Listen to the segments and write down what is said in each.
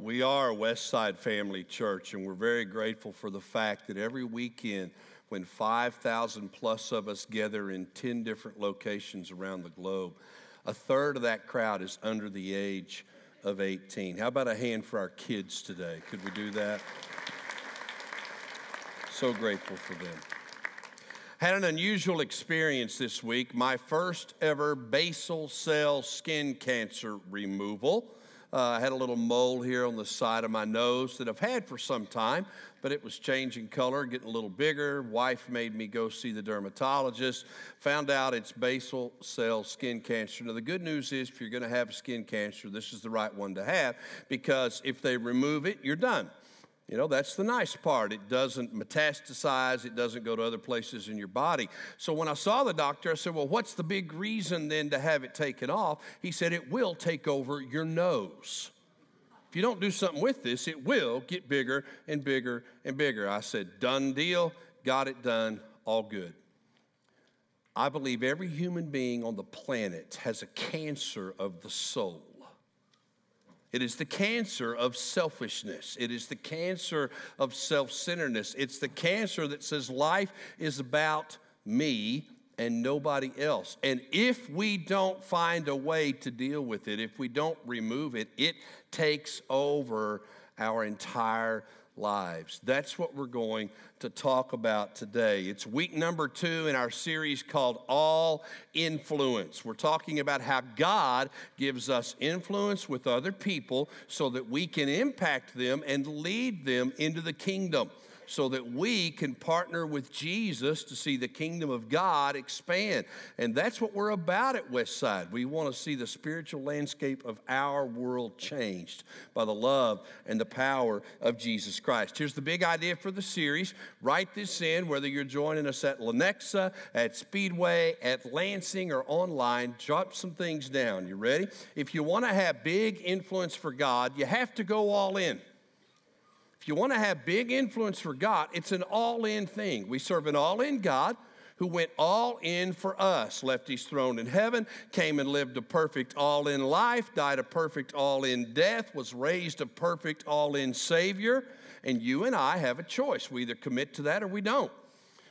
We are a Westside Family Church, and we're very grateful for the fact that every weekend, when 5,000 plus of us gather in 10 different locations around the globe, a third of that crowd is under the age of 18. How about a hand for our kids today? Could we do that? So grateful for them. Had an unusual experience this week. My first ever basal cell skin cancer removal. Uh, I had a little mole here on the side of my nose that I've had for some time, but it was changing color, getting a little bigger. Wife made me go see the dermatologist. Found out it's basal cell skin cancer. Now, the good news is if you're going to have skin cancer, this is the right one to have because if they remove it, you're done. You know, that's the nice part. It doesn't metastasize, it doesn't go to other places in your body. So when I saw the doctor, I said, Well, what's the big reason then to have it taken off? He said, It will take over your nose. If you don't do something with this, it will get bigger and bigger and bigger. I said, Done deal, got it done, all good. I believe every human being on the planet has a cancer of the soul. It is the cancer of selfishness. It is the cancer of self centeredness. It's the cancer that says life is about me and nobody else. And if we don't find a way to deal with it, if we don't remove it, it takes over our entire lives. That's what we're going to talk about today. It's week number two in our series called All Influence. We're talking about how God gives us influence with other people so that we can impact them and lead them into the kingdom so that we can partner with Jesus to see the kingdom of God expand. And that's what we're about at Westside. We want to see the spiritual landscape of our world changed by the love and the power of Jesus Christ. Here's the big idea for the series. Write this in, whether you're joining us at Lenexa, at Speedway, at Lansing, or online. Drop some things down. You ready? If you want to have big influence for God, you have to go all in. If you want to have big influence for God, it's an all in thing. We serve an all in God who went all in for us, left his throne in heaven, came and lived a perfect all in life, died a perfect all in death, was raised a perfect all in Savior. And you and I have a choice. We either commit to that or we don't.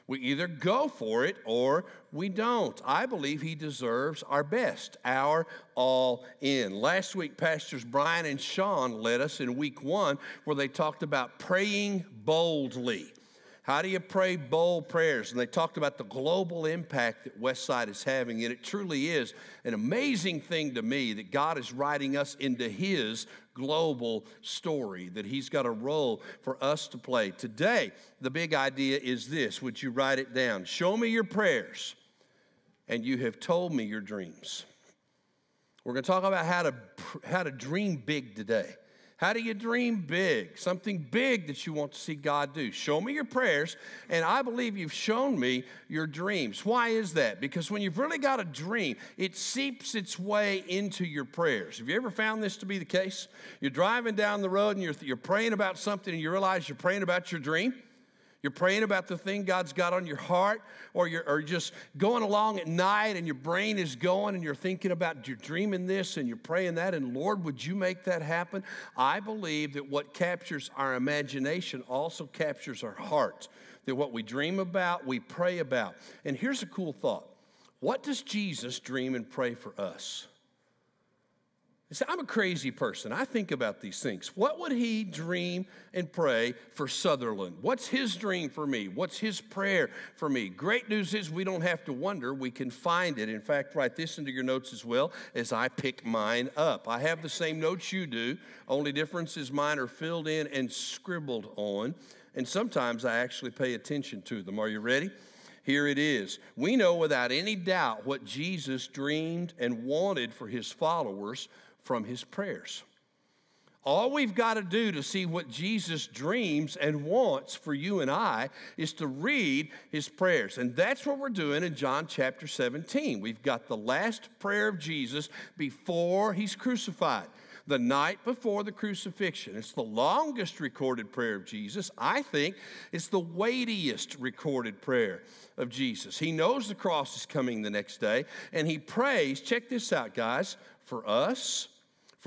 We either go for it or we don't. I believe he deserves our best, our all in. Last week, Pastors Brian and Sean led us in week one where they talked about praying boldly. How do you pray bold prayers? And they talked about the global impact that Westside is having. And it truly is an amazing thing to me that God is writing us into His global story, that He's got a role for us to play. Today, the big idea is this Would you write it down? Show me your prayers, and you have told me your dreams. We're going to talk about how to, how to dream big today. How do you dream big? Something big that you want to see God do. Show me your prayers, and I believe you've shown me your dreams. Why is that? Because when you've really got a dream, it seeps its way into your prayers. Have you ever found this to be the case? You're driving down the road and you're, you're praying about something, and you realize you're praying about your dream. You're praying about the thing God's got on your heart, or you're or just going along at night and your brain is going and you're thinking about, you're dreaming this and you're praying that, and Lord, would you make that happen? I believe that what captures our imagination also captures our heart. That what we dream about, we pray about. And here's a cool thought What does Jesus dream and pray for us? See, I'm a crazy person. I think about these things. What would he dream and pray for Southerland? What's his dream for me? What's his prayer for me? Great news is we don't have to wonder. We can find it. In fact, write this into your notes as well as I pick mine up. I have the same notes you do, only difference is mine are filled in and scribbled on. And sometimes I actually pay attention to them. Are you ready? Here it is. We know without any doubt what Jesus dreamed and wanted for his followers from his prayers. All we've got to do to see what Jesus dreams and wants for you and I is to read his prayers. And that's what we're doing in John chapter 17. We've got the last prayer of Jesus before he's crucified, the night before the crucifixion. It's the longest recorded prayer of Jesus. I think it's the weightiest recorded prayer of Jesus. He knows the cross is coming the next day, and he prays, check this out, guys, for us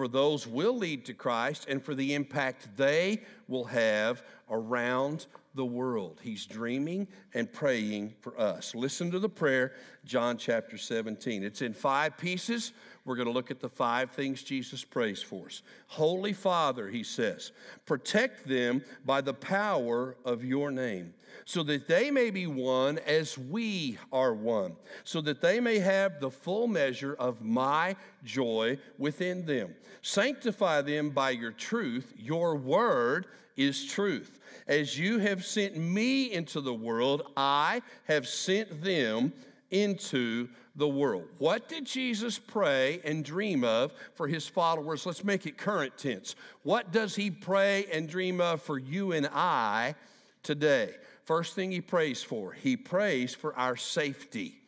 for those will lead to Christ and for the impact they will have around the world. He's dreaming and praying for us. Listen to the prayer, John chapter 17. It's in five pieces. We're going to look at the five things Jesus prays for us. Holy Father, he says, protect them by the power of your name, so that they may be one as we are one, so that they may have the full measure of my joy within them. Sanctify them by your truth. Your word is truth. As you have sent me into the world, I have sent them into the world. What did Jesus pray and dream of for his followers? Let's make it current tense. What does he pray and dream of for you and I today? First thing he prays for, he prays for our safety.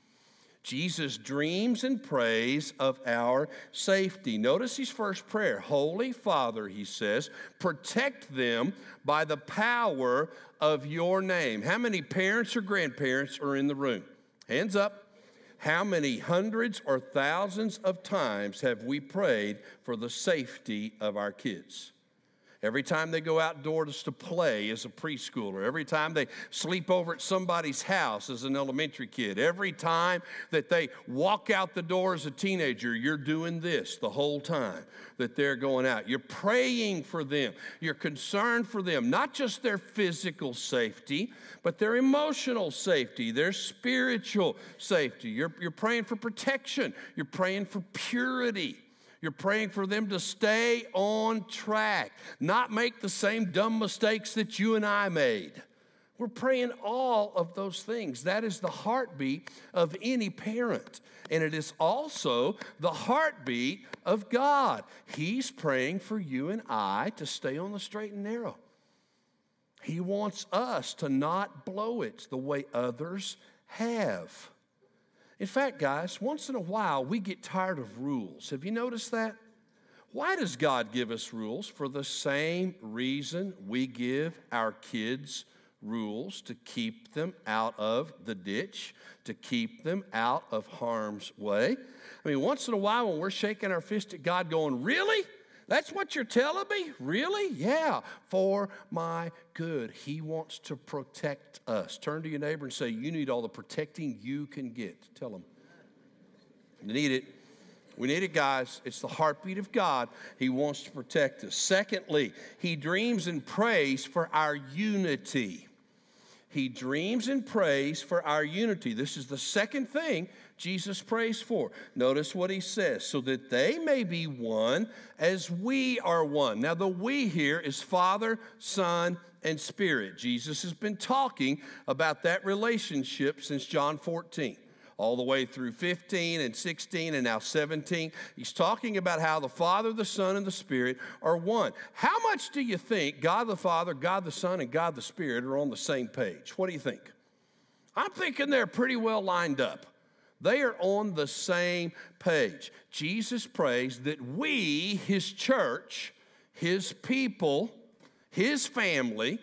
Jesus dreams and prays of our safety. Notice his first prayer Holy Father, he says, protect them by the power of your name. How many parents or grandparents are in the room? Hands up. How many hundreds or thousands of times have we prayed for the safety of our kids? Every time they go outdoors to play as a preschooler, every time they sleep over at somebody's house as an elementary kid, every time that they walk out the door as a teenager, you're doing this the whole time that they're going out. You're praying for them, you're concerned for them, not just their physical safety, but their emotional safety, their spiritual safety. You're, you're praying for protection, you're praying for purity. You're praying for them to stay on track, not make the same dumb mistakes that you and I made. We're praying all of those things. That is the heartbeat of any parent. And it is also the heartbeat of God. He's praying for you and I to stay on the straight and narrow. He wants us to not blow it the way others have. In fact, guys, once in a while we get tired of rules. Have you noticed that? Why does God give us rules? For the same reason we give our kids rules to keep them out of the ditch, to keep them out of harm's way. I mean, once in a while when we're shaking our fist at God, going, Really? That's what you're telling me? Really? Yeah, for my good. He wants to protect us. Turn to your neighbor and say, You need all the protecting you can get. Tell them. You need it. We need it, guys. It's the heartbeat of God. He wants to protect us. Secondly, He dreams and prays for our unity. He dreams and prays for our unity. This is the second thing Jesus prays for. Notice what he says so that they may be one as we are one. Now, the we here is Father, Son, and Spirit. Jesus has been talking about that relationship since John 14 all the way through 15 and 16 and now 17. He's talking about how the Father, the Son, and the Spirit are one. How much do you think God the Father, God the Son, and God the Spirit are on the same page? What do you think? I'm thinking they're pretty well lined up. They are on the same page. Jesus prays that we, his church, his people, his family,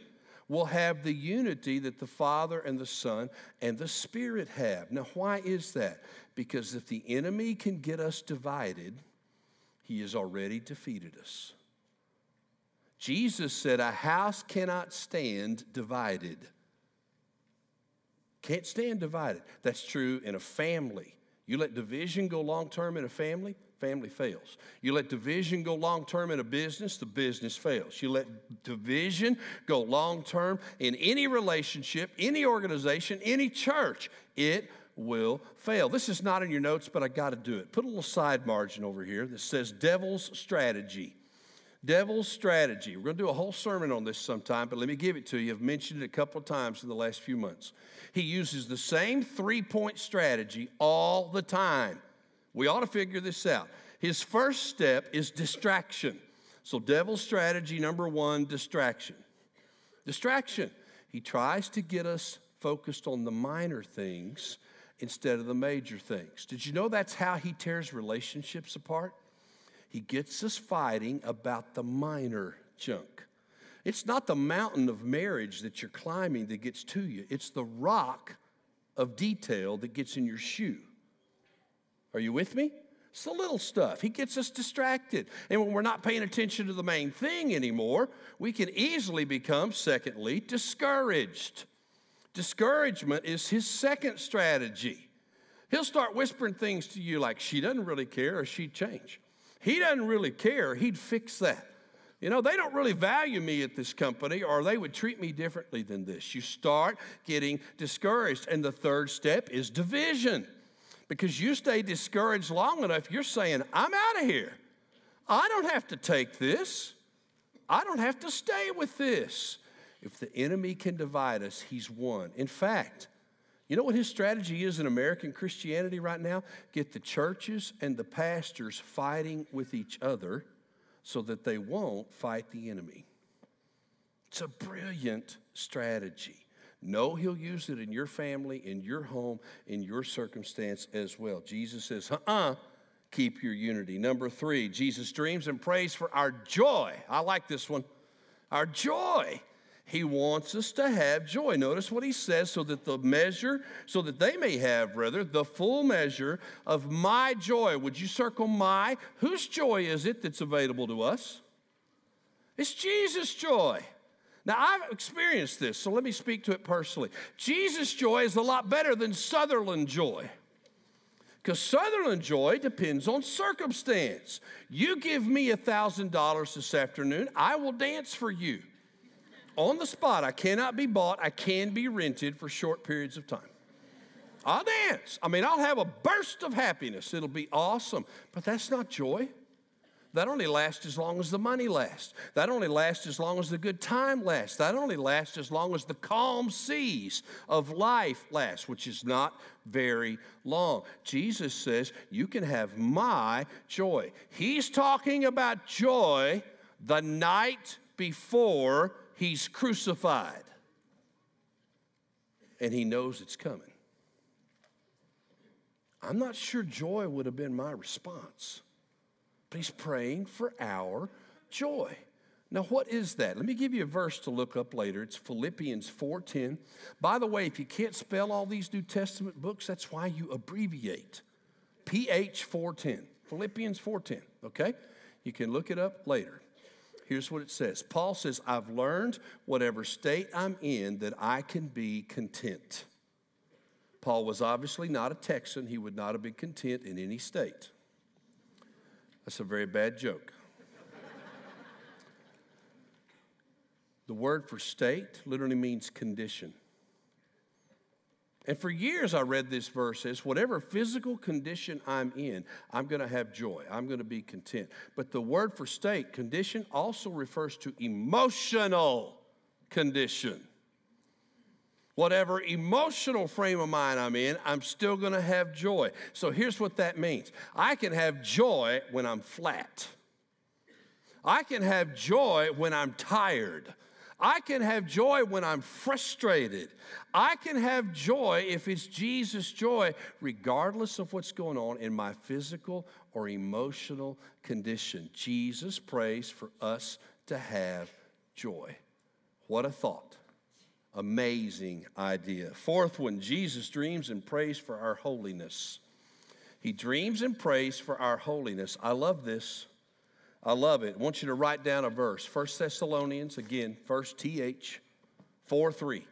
will have the unity that the Father and the Son and the Spirit have. Now, why is that? Because if the enemy can get us divided, he has already defeated us. Jesus said, A house cannot stand divided. Can't stand divided. That's true in a family. You let division go long term in a family, family fails. You let division go long term in a business, the business fails. You let division go long term in any relationship, any organization, any church, it will fail. This is not in your notes, but I got to do it. Put a little side margin over here that says devil's strategy. Devil's strategy. We're going to do a whole sermon on this sometime, but let me give it to you. I've mentioned it a couple of times in the last few months. He uses the same three point strategy all the time. We ought to figure this out. His first step is distraction. So, devil's strategy number one distraction. Distraction. He tries to get us focused on the minor things instead of the major things. Did you know that's how he tears relationships apart? He gets us fighting about the minor junk. It's not the mountain of marriage that you're climbing that gets to you, it's the rock of detail that gets in your shoe. Are you with me? It's the little stuff. He gets us distracted. And when we're not paying attention to the main thing anymore, we can easily become, secondly, discouraged. Discouragement is his second strategy. He'll start whispering things to you like, she doesn't really care or she'd change. He doesn't really care, he'd fix that. You know, they don't really value me at this company, or they would treat me differently than this. You start getting discouraged. And the third step is division. Because you stay discouraged long enough, you're saying, I'm out of here. I don't have to take this. I don't have to stay with this. If the enemy can divide us, he's won. In fact, you know what his strategy is in American Christianity right now? Get the churches and the pastors fighting with each other so that they won't fight the enemy. It's a brilliant strategy. Know he'll use it in your family, in your home, in your circumstance as well. Jesus says, uh uh-uh, uh keep your unity. Number three, Jesus dreams and prays for our joy. I like this one. Our joy. He wants us to have joy. Notice what he says so that the measure, so that they may have, rather, the full measure of my joy. Would you circle my? Whose joy is it that's available to us? It's Jesus' joy. Now, I've experienced this, so let me speak to it personally. Jesus' joy is a lot better than Southerland joy. Because Southerland joy depends on circumstance. You give me a $1,000 this afternoon, I will dance for you on the spot. I cannot be bought. I can be rented for short periods of time. I'll dance. I mean, I'll have a burst of happiness. It'll be awesome. But that's not joy. That only lasts as long as the money lasts. That only lasts as long as the good time lasts. That only lasts as long as the calm seas of life last, which is not very long. Jesus says, You can have my joy. He's talking about joy the night before he's crucified. And he knows it's coming. I'm not sure joy would have been my response, but he's praying for our joy. Now, what is that? Let me give you a verse to look up later. It's Philippians 4:10. By the way, if you can't spell all these New Testament books, that's why you abbreviate. PH 4:10. Philippians 4:10, okay? You can look it up later. Here's what it says Paul says, I've learned, whatever state I'm in, that I can be content. Paul was obviously not a Texan. He would not have been content in any state. That's a very bad joke. the word for state literally means condition. And for years, I read this verse as whatever physical condition I'm in, I'm going to have joy. I'm going to be content. But the word for state, condition, also refers to emotional condition. Whatever emotional frame of mind I'm in, I'm still going to have joy. So here's what that means I can have joy when I'm flat, I can have joy when I'm tired. I can have joy when I'm frustrated. I can have joy if it's Jesus' joy, regardless of what's going on in my physical or emotional condition. Jesus prays for us to have joy. What a thought. Amazing idea. Fourth one Jesus dreams and prays for our holiness. He dreams and prays for our holiness. I love this. I love it. I want you to write down a verse. 1 Thessalonians, again, first TH 4 3.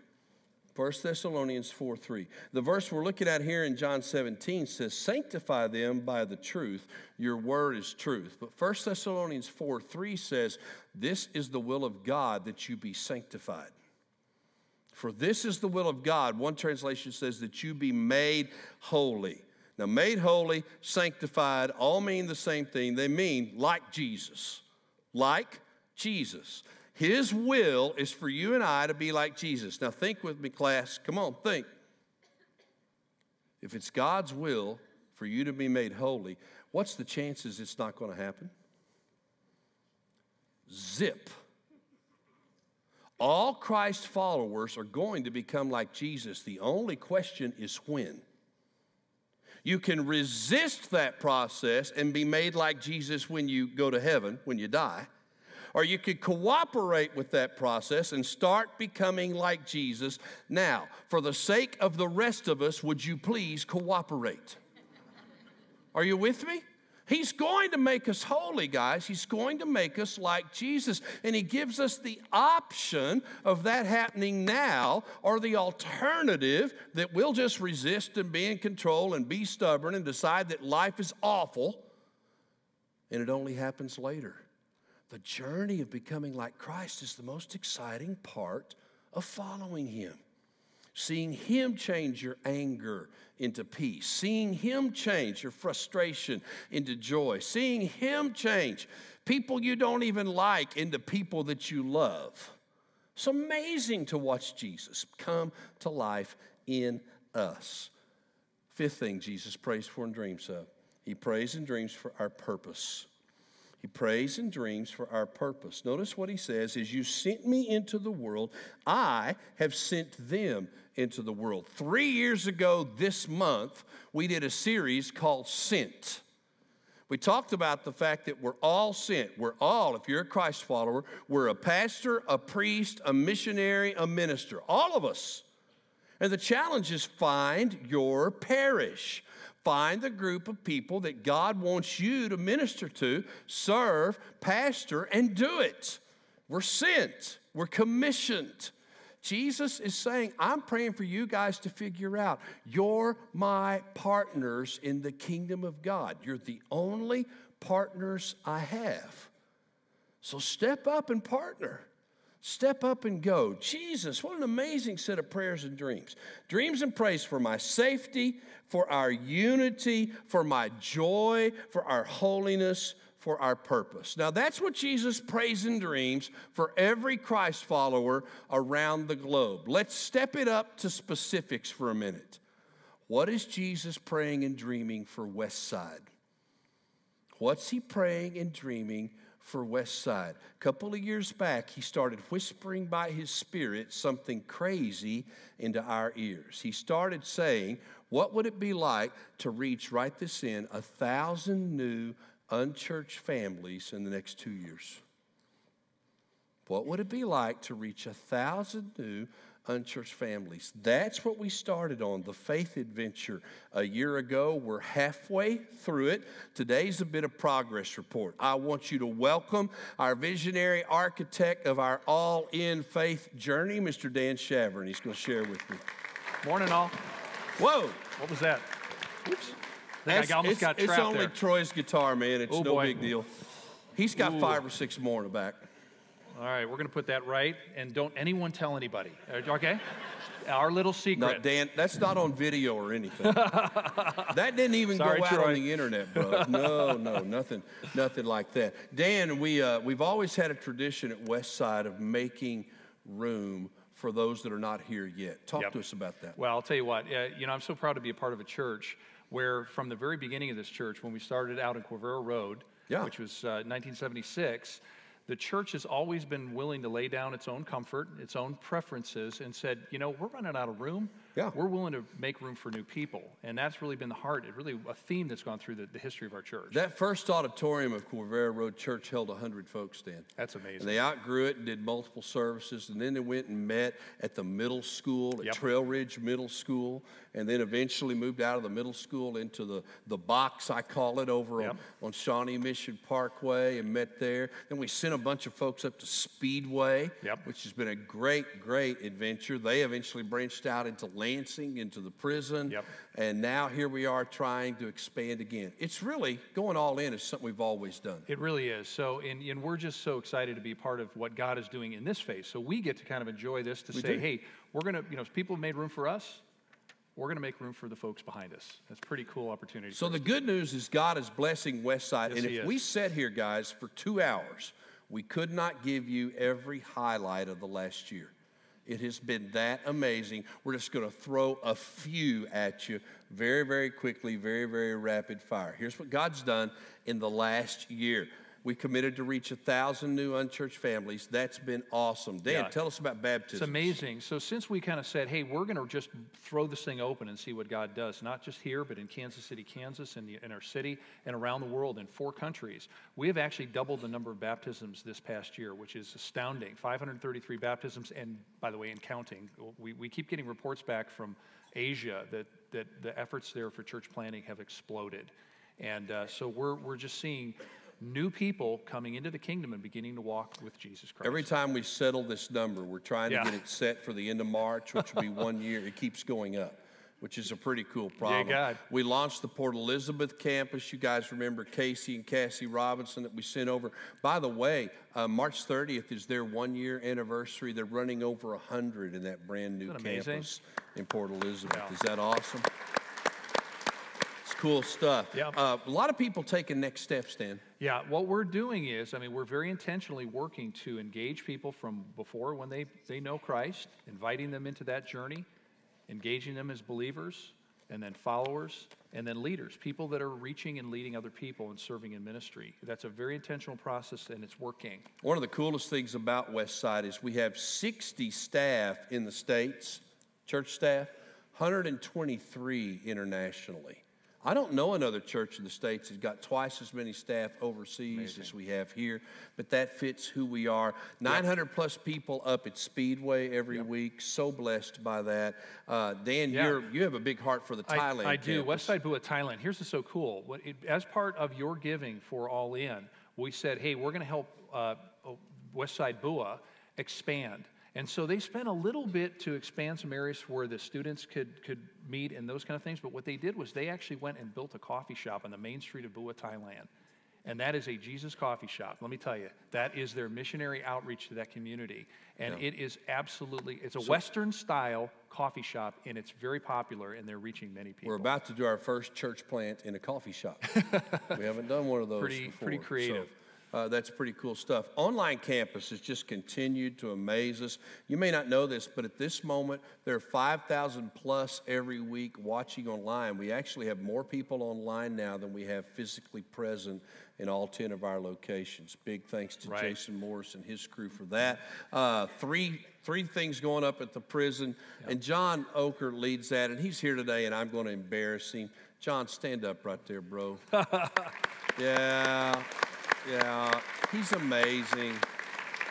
1 Thessalonians 4 3. The verse we're looking at here in John 17 says, Sanctify them by the truth. Your word is truth. But 1 Thessalonians 4 3 says, This is the will of God that you be sanctified. For this is the will of God. One translation says that you be made holy. Now, made holy, sanctified, all mean the same thing. They mean like Jesus. Like Jesus. His will is for you and I to be like Jesus. Now, think with me, class. Come on, think. If it's God's will for you to be made holy, what's the chances it's not going to happen? Zip. All Christ followers are going to become like Jesus. The only question is when. You can resist that process and be made like Jesus when you go to heaven, when you die. Or you could cooperate with that process and start becoming like Jesus now. For the sake of the rest of us, would you please cooperate? Are you with me? He's going to make us holy, guys. He's going to make us like Jesus. And He gives us the option of that happening now or the alternative that we'll just resist and be in control and be stubborn and decide that life is awful and it only happens later. The journey of becoming like Christ is the most exciting part of following Him seeing Him change your anger into peace, seeing Him change your frustration into joy, seeing Him change people you don't even like into people that you love. It's amazing to watch Jesus come to life in us. Fifth thing Jesus prays for and dreams of He prays and dreams for our purpose. He prays and dreams for our purpose. Notice what he says is you sent me into the world, I have sent them into the world. 3 years ago this month, we did a series called Sent. We talked about the fact that we're all sent. We're all, if you're a Christ follower, we're a pastor, a priest, a missionary, a minister. All of us. And the challenge is find your parish. Find the group of people that God wants you to minister to, serve, pastor, and do it. We're sent, we're commissioned. Jesus is saying, I'm praying for you guys to figure out you're my partners in the kingdom of God. You're the only partners I have. So step up and partner. Step up and go. Jesus, what an amazing set of prayers and dreams. Dreams and praise for my safety, for our unity, for my joy, for our holiness, for our purpose. Now, that's what Jesus prays and dreams for every Christ follower around the globe. Let's step it up to specifics for a minute. What is Jesus praying and dreaming for Westside? What's he praying and dreaming for Westside? A couple of years back, he started whispering by his spirit something crazy into our ears. He started saying, What would it be like to reach, write this in, a thousand new unchurched families in the next two years? What would it be like to reach a thousand new unchurched families? That's what we started on, the faith adventure a year ago. We're halfway through it. Today's a bit of progress report. I want you to welcome our visionary architect of our all in faith journey, Mr. Dan Chaverin, and he's going to share with me. Morning, all. Whoa! What was that? Oops. I almost it's, got it's trapped only there. Troy's guitar, man. It's Oh, no boy. big deal. He's got Ooh. five or six more in the back. All right, we're going to put that right, and don't anyone tell anybody. Uh, Okay? Our little No, secret. Dan, that's not on video or anything. that didn't even Sorry, go out Troy. on the internet, bro. No, no, nothing, nothing like that. Dan, we uh, we've always had a tradition at Westside of making room for those that are not here yet. Talk Yep. to us about that. Well, I'll tell you what, uh, you know, I'm so proud to be a part of a church where, from the very beginning of this church, when we started out in Quivira Road, Yeah. which was uh, 1976, the church has always been willing to lay down its own comfort, its own preferences, and said, you know, we're running out of room. Yeah. We're willing to make room for new people. And that's really been the heart, really a theme that's gone through the, the history of our church. That first auditorium of Quivira Road Church held 100 folks, then. that's And amazing. they outgrew it and did multiple services, and then they went and met at the middle school, at Yep. Trail Ridge Middle School, and then eventually moved out of the middle school into the, the box, I call it, over Yep. on, on Shawnee Mission Parkway and met there. Then we sent a bunch of folks up to Speedway, Yep. which has been a great, great adventure. They eventually branched out into Lansing, into the prison, Yep. and now here we are trying to expand again. It's really going all in is something we've always done. It really is. So, and, and we're just so excited to be part of what God is doing in this phase. So we get to kind of enjoy this to say, do. hey, we're going to, you know, people have made room for us, we're going to make room for the folks behind us. That's a pretty cool opportunity. So the good news is God is blessing Westside. Yes, and if we sat here, guys, for two hours, we could not give you every highlight of the last year. It has been that amazing. We're just going to throw a few at you very, very quickly, very, very rapid fire. Here's what God's done in the last year. We committed to reach a thousand new unchurched families. That's been awesome. Dan, Yeah. tell us about baptism. It's amazing. So since we kind of said, hey, we're going to just throw this thing open and see what God does, not just here, but in Kansas City, Kansas, in, the, in our city, and around the world in four countries, we have actually doubled the number of baptisms this past year, which is astounding. 533 baptisms, and by the way, in counting. We, we keep getting reports back from Asia that, that the efforts there for church planting have exploded. And uh, so we're, we're just seeing new people coming into the kingdom and beginning to walk with Jesus Christ. Every time we settle this number, we're trying Yeah. to get it set for the end of March, which will be one year. It keeps going up, which is a pretty cool problem. God. We launched the Port Elizabeth campus. You guys remember Casey and Cassie Robinson that we sent over. By the way, uh, March 30th is their one year anniversary. They're running over 100 in that brand new that amazing? campus in Port Elizabeth. Yeah. Is that awesome? Cool stuff. Yeah. Uh, a lot of people taking next steps, Dan. Yeah, what we're doing is, I mean, we're very intentionally working to engage people from before when they, they know Christ, inviting them into that journey, engaging them as believers, and then followers, and then leaders, people that are reaching and leading other people and serving in ministry. That's a very intentional process, and it's working. One of the coolest things about Westside is we have 60 staff in the States, church staff, 123 internationally. I don't know another church in the States that's got twice as many staff overseas as we have here, but that fits who we are. 900 plus people up at Speedway every week. So blessed by that. Uh, Dan, Yeah. you're, you have a big heart for the I- Thailand I, do. Westside Bua, Thailand. Here's what's so cool. What it, as part of your giving for All In, we said, hey, we're going to help uh, Westside Bua expand. And so they spent a little bit to expand some areas where the students could, could meet and those kind of things. But what they did was they actually went and built a coffee shop on the main street of Bua, Thailand. And that is a Jesus coffee shop. Let me tell you, that is their missionary outreach to that community. And it is absolutely, it's a Western style coffee shop, and it's very popular, and they're reaching many people. We're about to do our first church plant in a coffee shop. we haven't done one of those Pretty- before. pretty creative. So, uh, that's pretty cool stuff. Online campus has just continued to amaze us. You may not know this, but at this moment, there are 5,000 plus every week watching online. We actually have more people online now than we have physically present in all 10 of our locations. Big thanks to Right. Jason Morris and his crew for that. Uh, three, three things going up at the prison, and John Oker leads that, and he's here today, and I'm going to embarrass him. John, stand up right there, bro. yeah, yeah, he's amazing.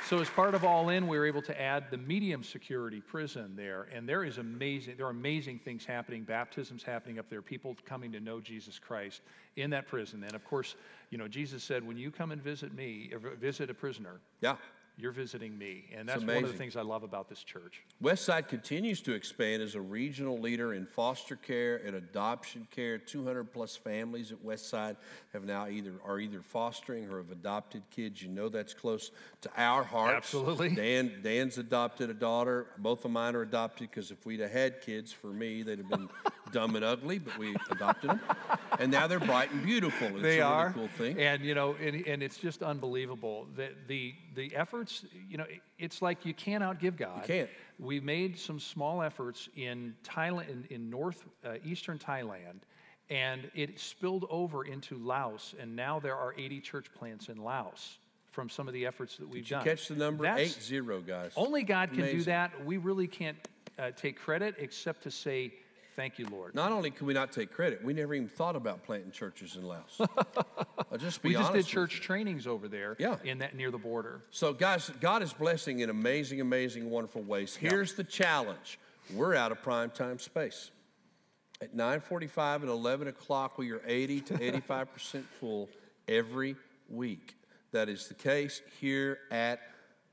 So as part of All In, we were able to add the medium security prison there, and there is amazing. There are amazing things happening. Baptisms happening up there. People coming to know Jesus Christ in that prison. And of course, you know, Jesus said, "When you come and visit me, uh, visit a prisoner, Yeah. You're visiting me." And that's one of the things I love about this church. Westside continues to expand as a regional leader in foster care and adoption care. 200 plus families at Westside have now either are either fostering or have adopted kids. You know that's close to our hearts. Absolutely. Dan Dan's adopted a daughter. Both of mine are adopted because if we'd have had kids for me, they'd have been dumb and ugly. But we adopted them, and now they're bright and beautiful. It's they a are, really cool thing. and you know, and, and it's just unbelievable that the the efforts. You know, it's like you can't outgive God. You can't. We made some small efforts in Thailand, in, in north uh, eastern Thailand, and it spilled over into Laos, and now there are 80 church plants in Laos from some of the efforts that we've Did you done. catch the number? That's- Eight zero, guys. Only God can do that. We really can't uh, take credit except to say, "Thank you, Lord." Not only can we not take credit, we never even thought about planting churches in Laos. I'll just be we just did church trainings over there, Yeah. in that near the border. So, guys, God is blessing in amazing, amazing, wonderful ways. Here's the challenge: we're out of prime time space. At 9:45 and 11 o'clock, we are 80 to 85 percent full every week. That is the case here at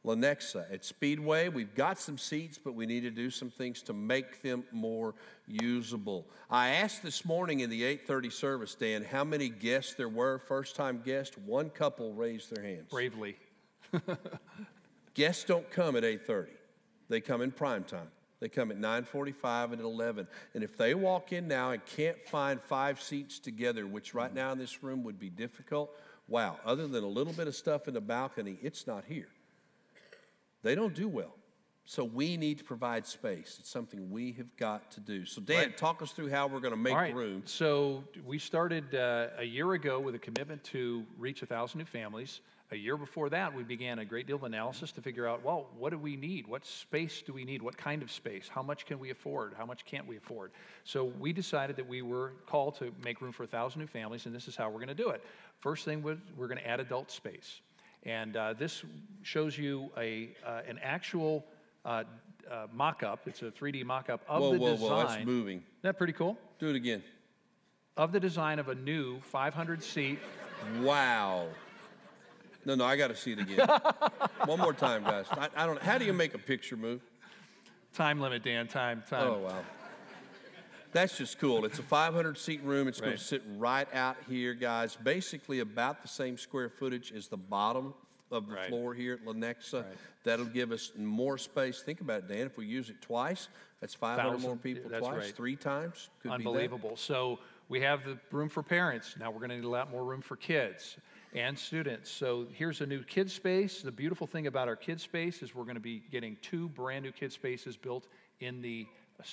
Lenexa. At Speedway, we've got some seats, but we need to do some things to make them more usable. I asked this morning in the 8:30 service, Dan, how many guests there were, first-time guests. One couple raised their hands. Bravely. Guests don't come at 8:30. They come in prime time. They come at 9:45 and at 11. And if they walk in now and can't find five seats together, which right now in this room would be difficult, wow, other than a little bit of stuff in the balcony, it's not here. They don't do well. So we need to provide space. It's something we have got to do. So Dan, Right. talk us through how we're going to make right. room. So we started uh, a year ago with a commitment to reach a thousand new families. A year before that, we began a great deal of analysis to figure out, well, what do we need? What space do we need? What kind of space? How much can we afford? How much can't we afford? So we decided that we were called to make room for a thousand new families, and this is how we're going to do it. First thing was we're going to add adult space, and uh, this shows you a uh, an actual. Uh, uh, mock-up. It's a 3D mock-up of Whoa, the whoa, design. whoa, that's moving. Isn't that pretty cool? Do it again. of the design of a new 500 seat. Wow. No, no, I got to see it again. One more time, guys. I, I, don't. How do you make a picture move? Time limit, Dan. Time. Time. Oh wow. That's just cool. It's a 500 seat room. It's Right. going to sit right out here, guys. Basically, about the same square footage as the bottom of the Right. floor here at Lenexa. Right. That'll give us more space. Think about it, Dan. If we use it twice, that's 500 more people twice. Three times. Could. Unbelievable. So we have the room for parents. Now we're going to need a lot more room for kids and students. So here's a new kids space. The beautiful thing about our kids space is we're going to be getting two brand new kids spaces built in the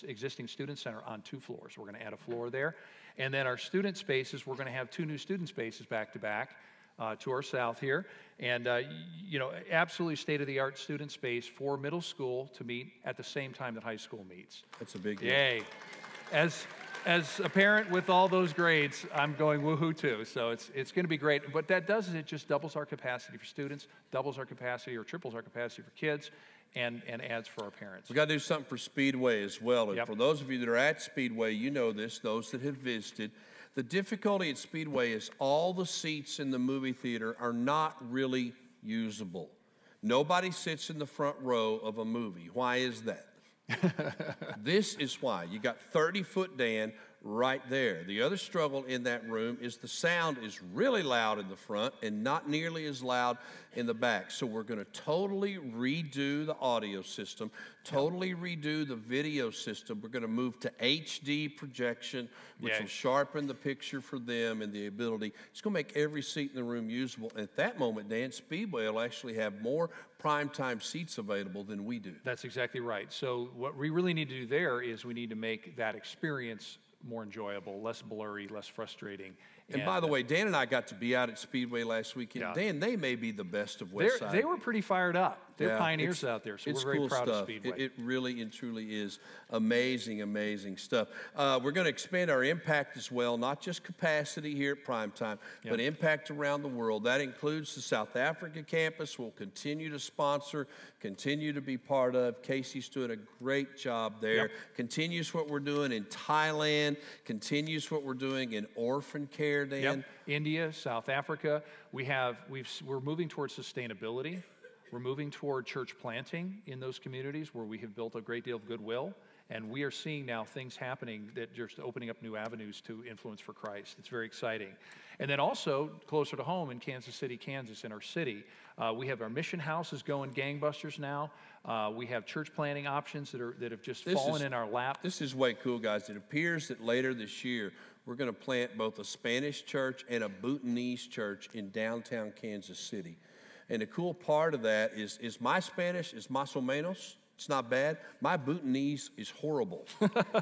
existing student center on two floors. We're going to add a floor there. And then our student spaces, we're going to have two new student spaces back to back. Uh, to our south here, and uh, you know, absolutely state-of-the-art student space for middle school to meet at the same time that high school meets. That's a big deal. Yay. As, as a parent with all those grades, I'm going woohoo too. So it's, it's going to be great. What that does is it just doubles our capacity for students, doubles our capacity or triples our capacity for kids, and, and adds for our parents. We got to do something for Speedway as well. And Yep. for those of you that are at Speedway, you know this, those that have visited. The difficulty at Speedway is all the seats in the movie theater are not really usable. Nobody sits in the front row of a movie. Why is that? this is why. You got 30 foot Dan right there. The other struggle in that room is the sound is really loud in the front and not nearly as loud in the back. So we're going to totally redo the audio system, totally redo the video system. We're going to move to HD projection, which Yay. will sharpen the picture for them and the ability. It's going to make every seat in the room usable. At that moment, Dan Speedway will actually have more primetime seats available than we do. That's exactly right. So what we really need to do there is we need to make that experience more enjoyable, less blurry, less frustrating. And by the uh, way, Dan and I got to be out at Speedway last weekend. Yeah. Dan, they may be the best of Westside. they were pretty fired up. They're Yeah, pioneers out there, so it's we're very cool proud stuff. of Speedway. It, it really and truly is amazing, amazing stuff. Uh, we're going to expand our impact as well, not just capacity here at Prime Primetime, but impact around the world. That includes the South Africa campus. We'll continue to sponsor, continue to be part of. Casey's doing a great job there. Yep. Continues what we're doing in Thailand. Continues what we're doing in orphan care, Dan. Yep. India, South Africa. We have we've we're moving towards sustainability. We're moving toward church planting in those communities where we have built a great deal of goodwill. And we are seeing now things happening that just opening up new avenues to influence for Christ. It's very exciting. And then also closer to home in Kansas City, Kansas, in our city, uh, we have our mission houses going gangbusters now. Uh, we have church planting options that are that have just This fallen is- in our lap. This is way cool, guys. It appears that later this year, we're going to plant both a Spanish church and a Bhutanese church in downtown Kansas City. And the cool part of that is, is my Spanish is más o menos. It's not bad. My Bhutanese is horrible.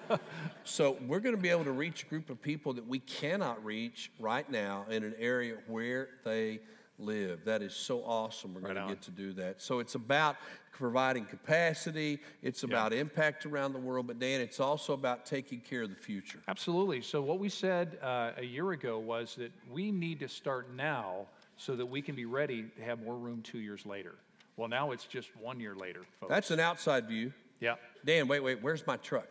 so we're going to be able to reach a group of people that we cannot reach right now in an area where they live. That is so awesome. We're going to get to do that. So it's about providing capacity, it's about impact around the world, but Dan, it's also about taking care of the future. Absolutely. So, what we said uh, a year ago was that we need to start now so that we can be ready to have more room two years later. Well, now it's just one year later, folks. That's an outside view. yeah. Dan, wait, wait, where's my truck?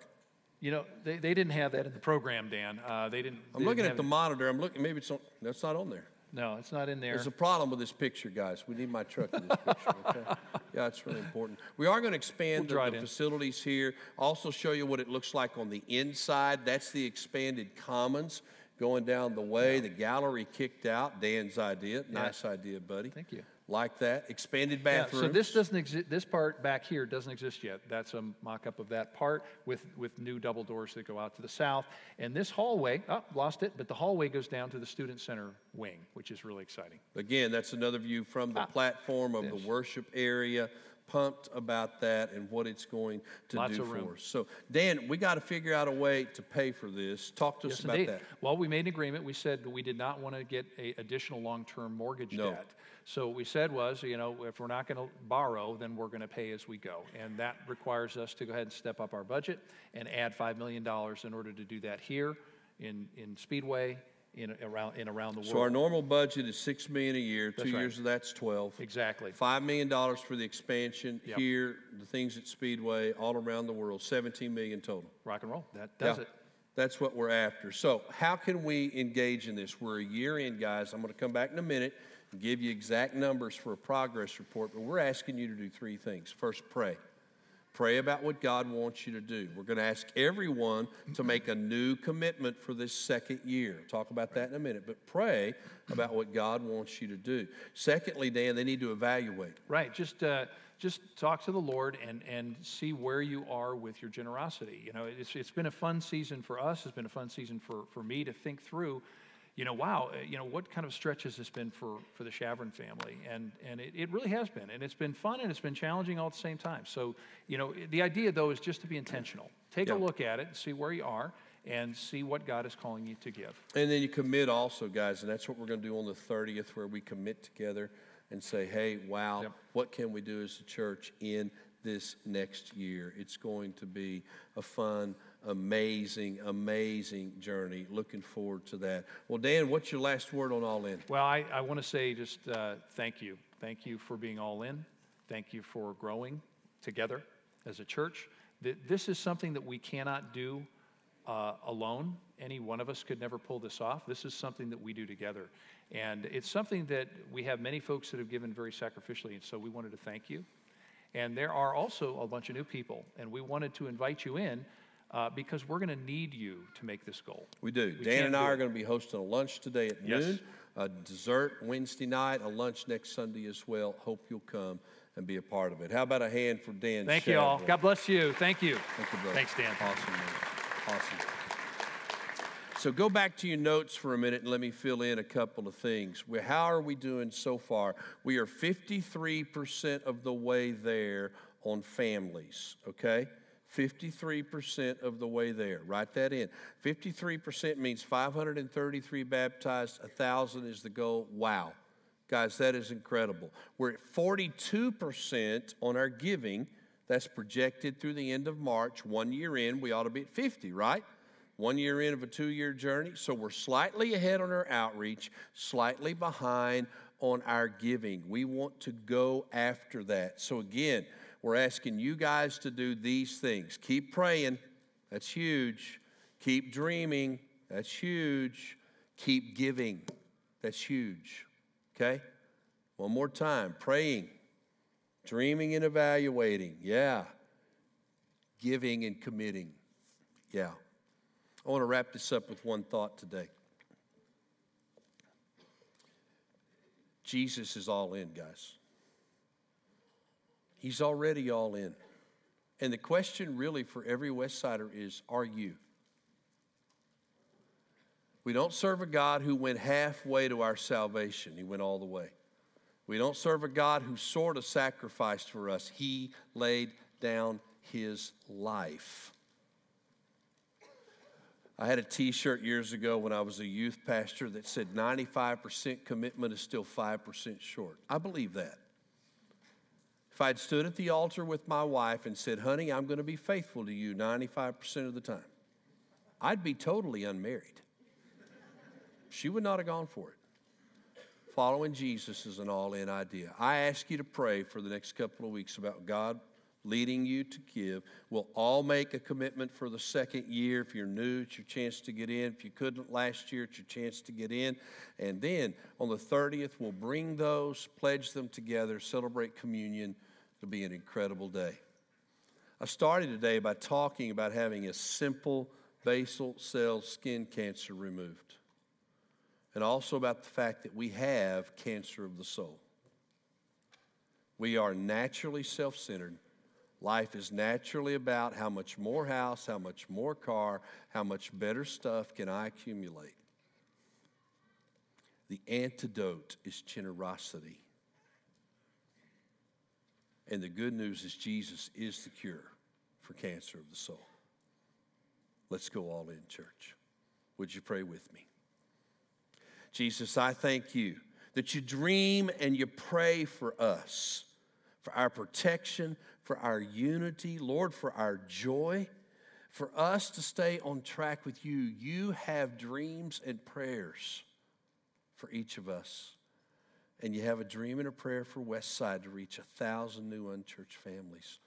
You know, they, they didn't have that in the program, Dan. Uh, they didn't. I'm they looking didn't at the have monitor. I'm looking, maybe it's on, that's not on there. No, it's not in there. There's a problem with this picture, guys. We need my truck in this picture, okay? Yeah, it's really important. We are going to expand We'll the, the facilities here, also show you what it looks like on the inside. That's the expanded commons going down the way. The gallery kicked out. Dan's idea. Nice idea, buddy. Thank you. Like that. Expanded Yeah, so this doesn't exist. This part back here doesn't exist yet. That's a mock-up of that part with with new double doors that go out to the south. And this hallway, oh, lost it, but the hallway goes down to the student center wing, which is really exciting. Again, that's another view from the Ah, platform of yes. the worship area. Pumped about that and what it's going to Lots do for us. So, Dan, we got to figure out a way to pay for this. Talk to us about indeed. that. Well, we made an agreement. We said that we did not want to get a additional long-term mortgage No. debt. So what we said was, you know, if we're not going to borrow, then we're going to pay as we go, and that requires us to go ahead and step up our budget and add five million dollars in order to do that here in in Speedway in around in around the world. So our normal budget is six million a year. That's Two right. years of that's twelve. exactly. Five million dollars for the expansion Yep. here, the things at Speedway, all around the world. Seventeen million total. Rock and roll. That does Yeah. it. That's what we're after. So, how can we engage in this? We're a year in, guys. I'm going to come back in a minute and give you exact numbers for a progress report, but we're asking you to do three things. First, pray. Pray about what God wants you to do. We're going to ask everyone to make a new commitment for this second year. Talk about that in a minute, but pray about what God wants you to do. Secondly, Dan, they need to evaluate. Right. Just uh, just talk to the Lord and and see where you are with your generosity. You know, it's it's been a fun season for us. It's been a fun season for for me to think through you know, wow, uh, you know, what kind of stretch has this been for, for the Chaverin family? And, and it, it really has been. And it's been fun and it's been challenging all at the same time. So, you know, the idea, though, is just to be intentional. Take yeah. a look at it, and see where you are, and see what God is calling you to give. And then you commit also, guys, and that's what we're going to do on the 30th, where we commit together and say, hey, wow, yep. what can we do as a church in this next year? It's going to be a fun, amazing, amazing journey. Looking forward to that. Well, Dan, what's your last word on All In? Well, I, I want to say just uh, thank you. Thank you for being all in. Thank you for growing together as a church. This is something that we cannot do uh, alone. Any one of us could never pull this off. This is something that we do together. And it's something that we have many folks that have given very sacrificially. And so we wanted to thank you. And there are also a bunch of new people. And we wanted to invite you in uh, because we're going to need you to make this goal. We do. We Dan and I are going to be hosting a lunch today at yes. noon, a dessert Wednesday night, a lunch next Sunday as well. Hope you'll come and be a part of it. How about a hand for Dan? Thank Shadwell? you all. God bless you. Thank you. Thank you, brother. Thanks, Dan. Awesome, man. Awesome. So go back to your notes for a minute and let me fill in a couple of things. How are we doing so far? We are 53% of the way there on families, okay? 53% of the way there. Write that in. 53% means 533 baptized, 1,000 is the goal. Wow. Guys, that is incredible. We're at 42% on our giving. That's projected through the end of March. One year in, we ought to be at 50, right? One year in of a two year journey. So we're slightly ahead on our outreach, slightly behind on our giving. We want to go after that. So, again, we're asking you guys to do these things. Keep praying, that's huge. Keep dreaming, that's huge. Keep giving, that's huge. Okay? One more time praying, dreaming and evaluating, yeah. Giving and committing, yeah. I want to wrap this up with one thought today. Jesus is all in, guys. He's already all in. And the question really for every Westsider is are you? We don't serve a God who went halfway to our salvation, He went all the way. We don't serve a God who sort of sacrificed for us, He laid down His life. I had a t shirt years ago when I was a youth pastor that said 95% commitment is still 5% short. I believe that. If I'd stood at the altar with my wife and said, honey, I'm going to be faithful to you 95% of the time, I'd be totally unmarried. She would not have gone for it. Following Jesus is an all in idea. I ask you to pray for the next couple of weeks about God leading you to give. We'll all make a commitment for the second year. If you're new, it's your chance to get in. If you couldn't last year, it's your chance to get in. And then on the 30th, we'll bring those, pledge them together, celebrate communion It'll be an incredible day. I started today by talking about having a simple basal cell skin cancer removed, and also about the fact that we have cancer of the soul. We are naturally self centered. Life is naturally about how much more house, how much more car, how much better stuff can I accumulate. The antidote is generosity. And the good news is Jesus is the cure for cancer of the soul. Let's go all in, church. Would you pray with me? Jesus, I thank you that you dream and you pray for us, for our protection, for our unity, Lord, for our joy, for us to stay on track with you. You have dreams and prayers for each of us and you have a dream and a prayer for Westside to reach a thousand new unchurched families.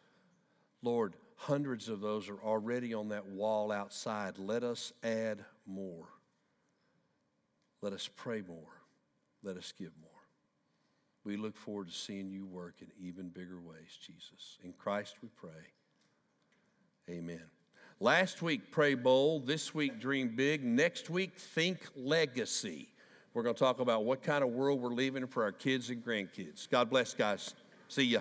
Lord, hundreds of those are already on that wall outside. Let us add more. Let us pray more. Let us give more. We look forward to seeing you work in even bigger ways, Jesus. In Christ we pray. Amen. Last week, pray bold. This week, dream big. Next week, think legacy. We're going to talk about what kind of world we're leaving for our kids and grandkids. God bless, guys. See ya.